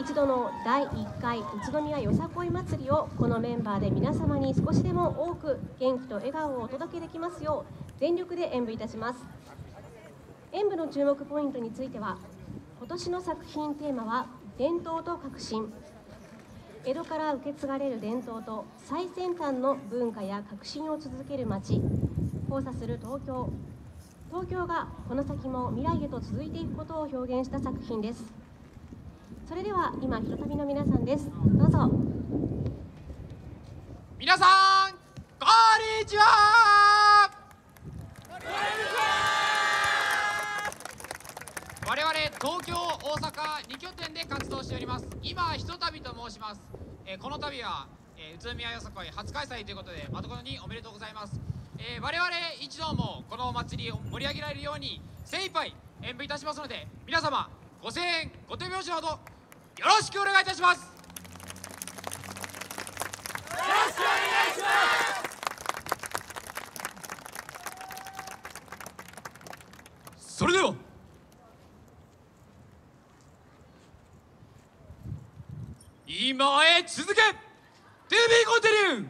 一度の第1回宇都宮よさこい祭りをこのメンバーで皆様に少しでも多く元気と笑顔をお届けできますよう全力で演舞いたします。演舞の注目ポイントについては今年の作品テーマは伝統と革新。江戸から受け継がれる伝統と最先端の文化や革新を続ける街。交差する東京。東京がこの先も未来へと続いていくことを表現した作品です。それでは今ひとたびの皆さんです。どうぞ。皆さんこんにちは。我々東京大阪2拠点で活動しております。今ひとたびと申します、えーこの度は、えー宇都宮よさこい初開催ということで誠におめでとうございます、えー我々一同もこのお祭りを盛り上げられるように精一杯演舞いたしますので皆様ご声援ご手拍子のほどよろしくお願いいたします。よろしくお願いします。それでは。今へ続け。To be continued!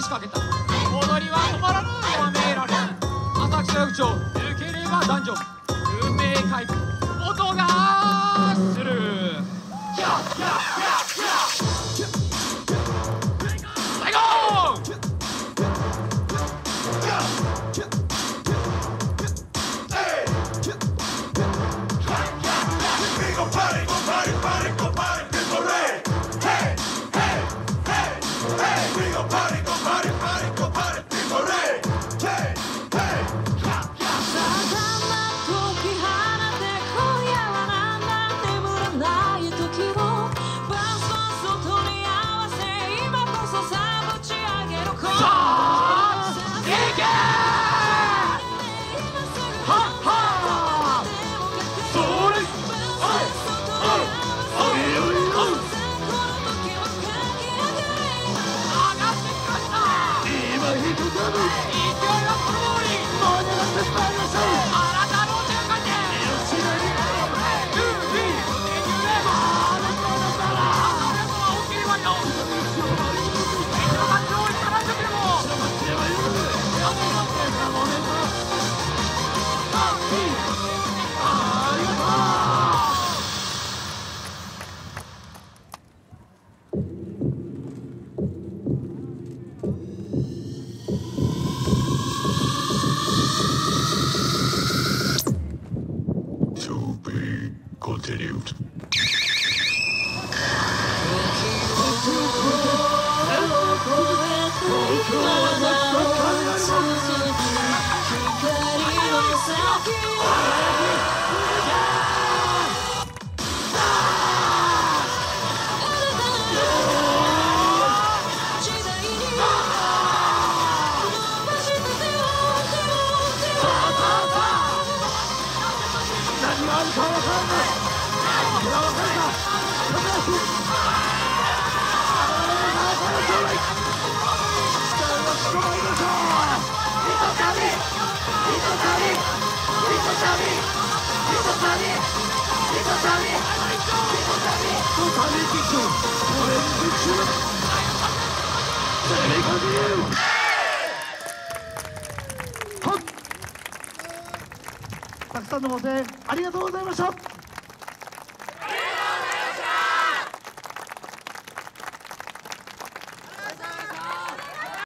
仕掛けた。踊りは止まらぬ。やめられぬ浅草区長抜ければ男女。Continued. 何かわからないこれはわかるか高橋あたくさんのご声援ありがとうございました。